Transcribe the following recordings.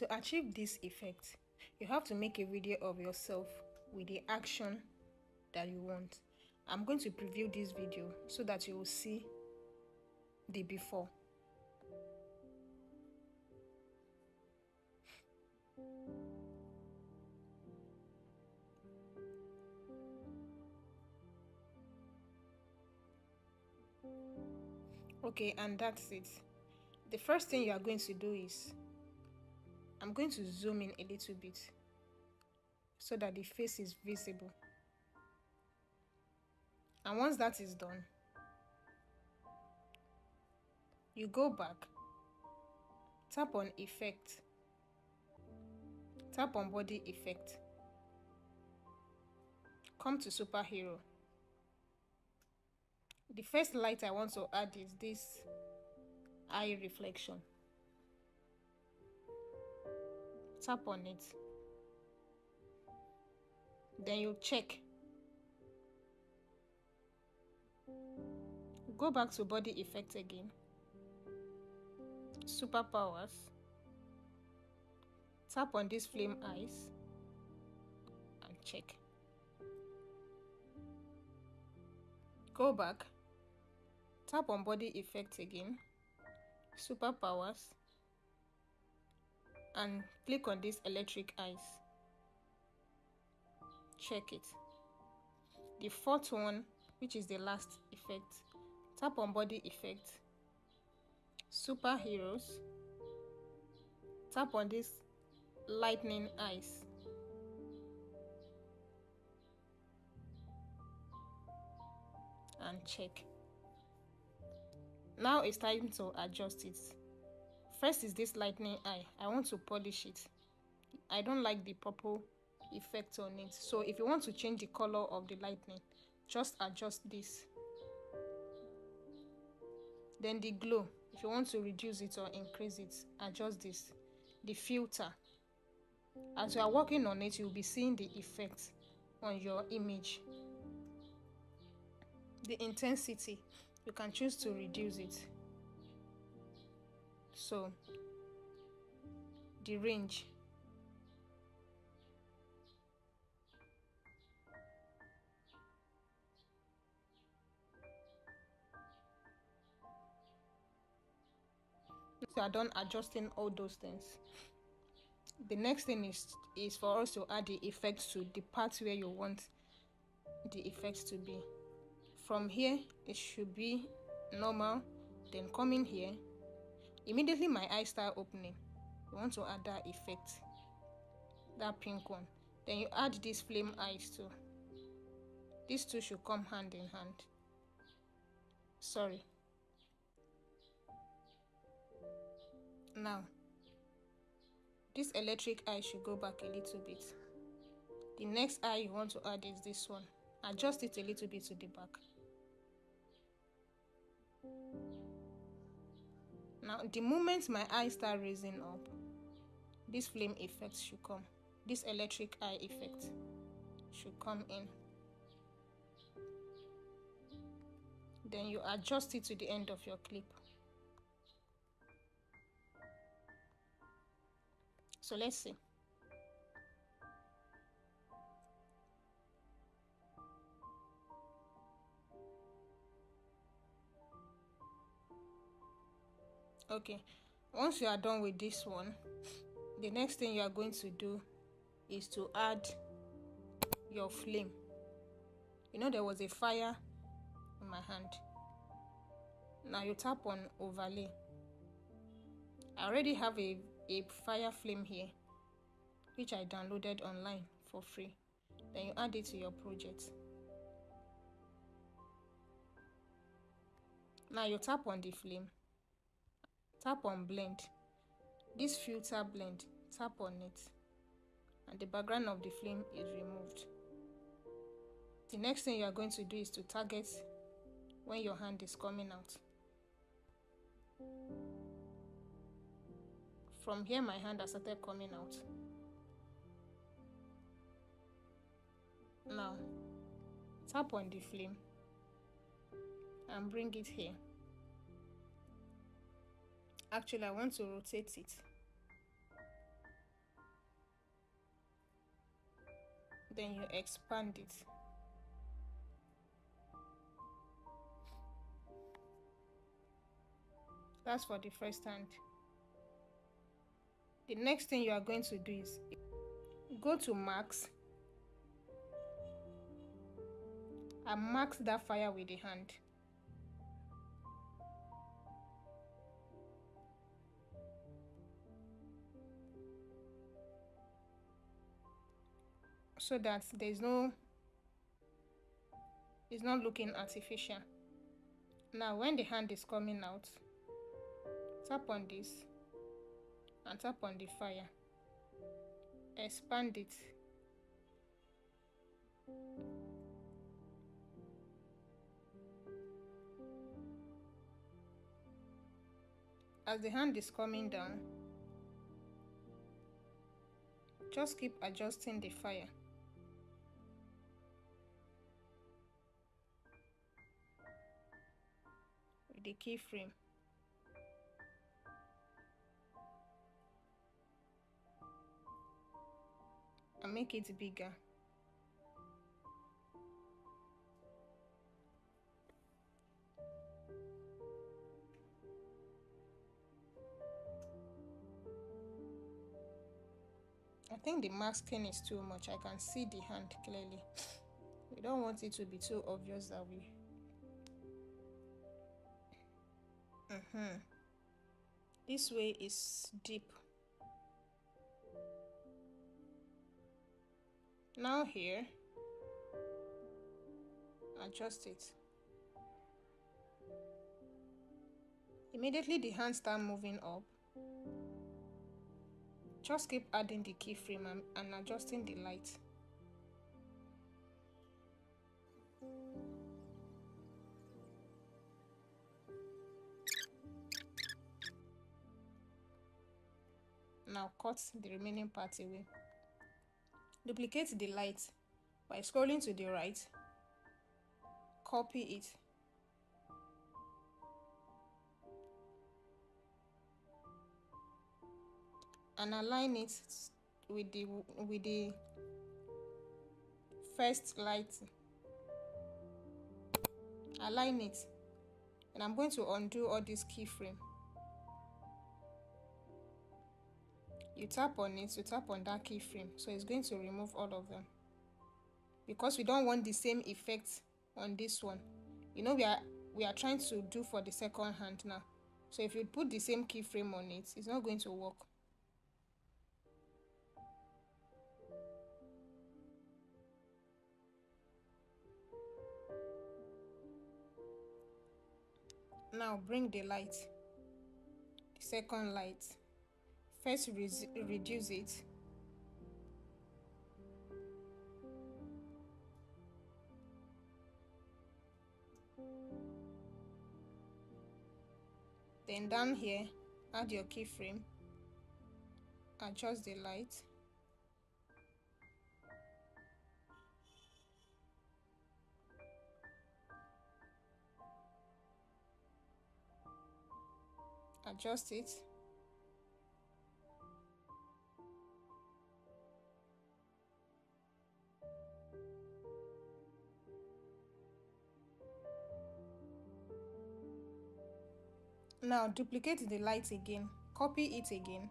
to achieve this effect you have to make a video of yourself with the action that you want. I'm going to preview this video so that you will see the before. Okay and that's it. The first thing you are going to do is I'm going to zoom in a little bit so that the face is visible and once that is done you go back tap on effect tap on body effect come to superhero the first light I want to add is this eye reflection. Tap on it. Then you check. Go back to body effect again. Superpowers. Tap on this flame eyes and check. Go back Tap on body effect again, superpowers, and click on this electric eyes. Check it. The fourth one, which is the last effect, tap on body effect, superheroes, tap on this lightning eyes. and check now it's time to adjust it first is this lightning eye. I want to polish it. I don't like the purple effect on it. So if you want to change the color of the lightning just adjust this. Then the glow if you want to reduce it or increase it adjust this. The filter. As you are working on it you'll be seeing the effect on your image. The intensity you can choose to reduce it so the range. So are done adjusting all those things. The next thing is is for us to add the effects to the part where you want the effects to be. From here it should be normal then coming here immediately my eyes start opening. You want to add that effect that pink one. Then you add these flame eyes too. These two should come hand in hand. Sorry. Now this electric eye should go back a little bit. The next eye you want to add is this one. Adjust it a little bit to the back now the moment my eyes start raising up this flame effect should come. This electric eye effect should come in. Then you adjust it to the end of your clip. So let's see okay once you are done with this one the next thing you are going to do is to add your flame. You know there was a fire in my hand. Now you tap on overlay. I already have a, a fire flame here which i downloaded online for free. Then you add it to your project. Now you tap on the flame tap on blend. This filter blend tap on it. And the background of the flame is removed. The next thing you are going to do is to target when your hand is coming out. From here my hand has started coming out. Now tap on the flame and bring it here actually I want to rotate it. Then you expand it. That's for the first hand. The next thing you are going to do is go to mask and mask that fire with the hand. So that there's no it's not looking artificial. Now when the hand is coming out tap on this and tap on the fire. Expand it. As the hand is coming down just keep adjusting the fire with the keyframe and make it bigger I think the masking is too much. I can see the hand clearly. We don't want it to be too obvious that we. Mm -hmm. This way is deep. Now here, adjust it. Immediately the hand start moving up. Just keep adding the keyframe and, and adjusting the light. Now cut the remaining part away. Duplicate the light by scrolling to the right, copy it. And align it with the with the first light. Align it. And I'm going to undo all this keyframe you tap on it you tap on that keyframe. So it's going to remove all of them. Because we don't want the same effect on this one. You know we are we are trying to do for the second hand now. So if you put the same keyframe on it it's not going to work. Now bring the light the second light first reduce it. Then down here add your keyframe adjust the light. Adjust it now duplicate the light again. Copy it again.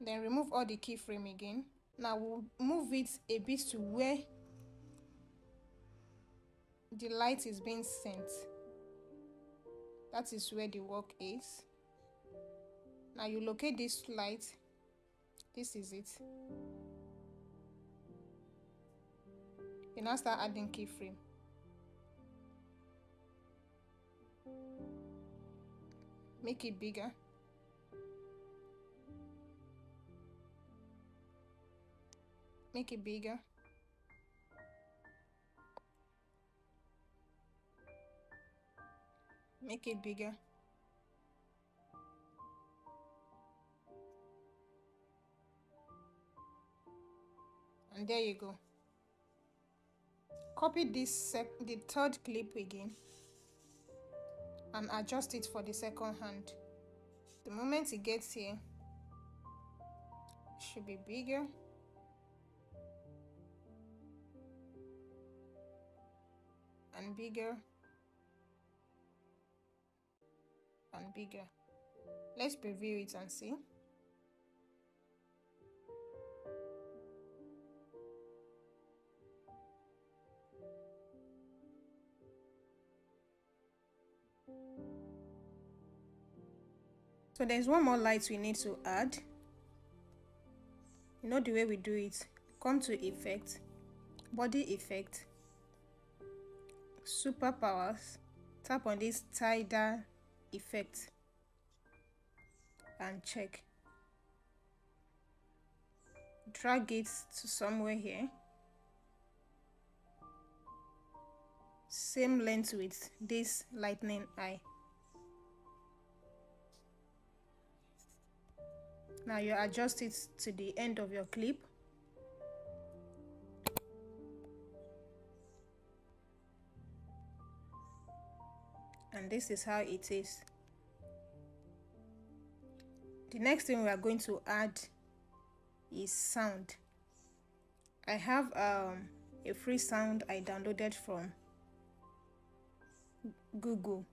Then remove all the keyframe again. Now we'll move it a bit to where the light is being sent. That is where the work is. Now you locate this light. This is it you now start adding keyframe. Make it bigger. Make it bigger. Make it bigger. And there you go copy this the third clip again and adjust it for the second hand. The moment it gets here it should be bigger. And bigger. And bigger. Let's preview it and see So there's one more light we need to add. You know the way we do it. Come to effect, body effect, superpowers, tap on this tidal effect and check. Drag it to somewhere here. Same length with this lightning eye. Now you adjust it to the end of your clip. And this is how it is. The next thing we are going to add is sound. I have um, a free sound I downloaded from Google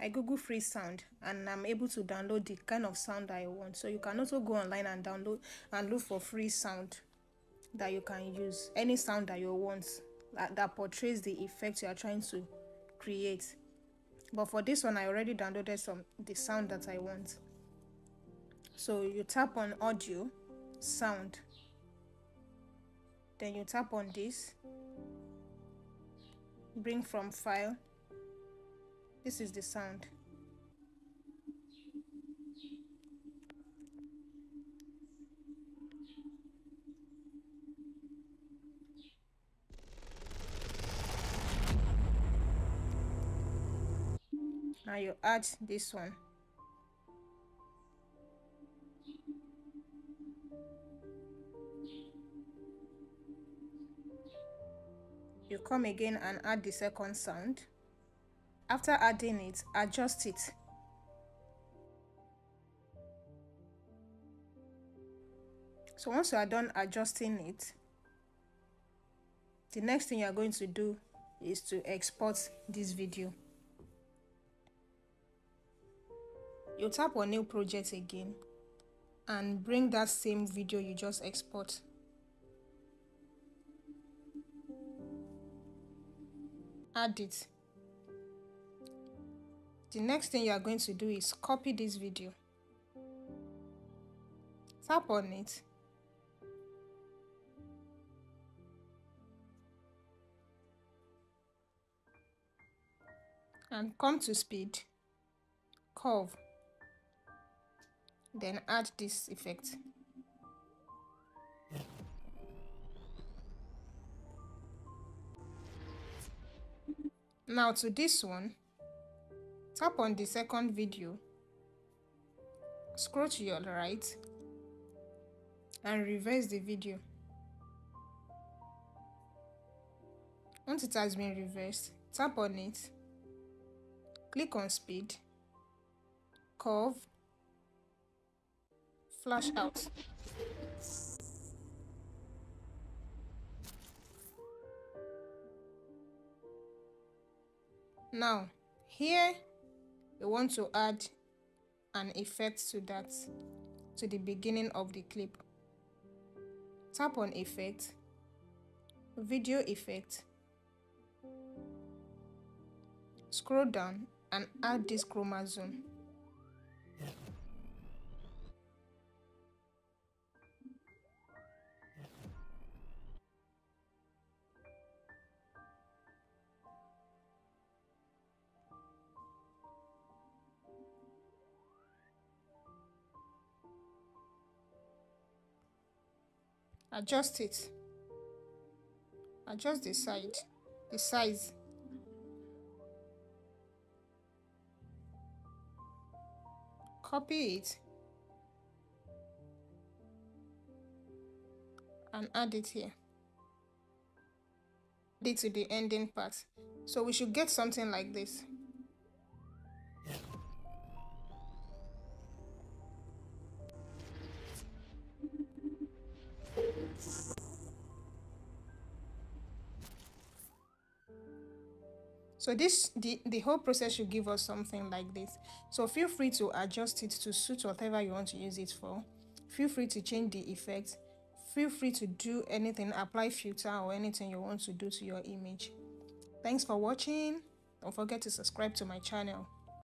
I Google free sound and I'm able to download the kind of sound I want. So you can also go online and download and look for free sound that you can use. Any sound that you want that, that portrays the effect you are trying to create. But for this one, I already downloaded some the sound that I want. So you tap on audio, sound. Then you tap on this, bring from file, this is the sound. Now you add this one. You come again and add the second sound. After adding it, adjust it. So once you are done adjusting it, the next thing you are going to do is to export this video. You tap on new project again and bring that same video you just export. Add it the next thing you are going to do is copy this video. Tap on it. And come to speed. Curve. Then add this effect. Now to this one Tap on the second video, scroll to your right and reverse the video. Once it has been reversed, tap on it, click on speed, curve, flash out. Now, here we want to add an effect to that to the beginning of the clip. Tap on effect video effect. Scroll down and add this chroma zoom adjust it. Adjust the side the size. Copy it. And add it here. Add it to the ending part. So we should get something like this So this the, the whole process should give us something like this. So feel free to adjust it to suit whatever you want to use it for. Feel free to change the effect. Feel free to do anything, apply filter or anything you want to do to your image. Thanks for watching. Don't forget to subscribe to my channel.